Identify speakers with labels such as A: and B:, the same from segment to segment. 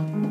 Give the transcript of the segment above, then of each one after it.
A: Bye.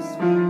A: Spirit.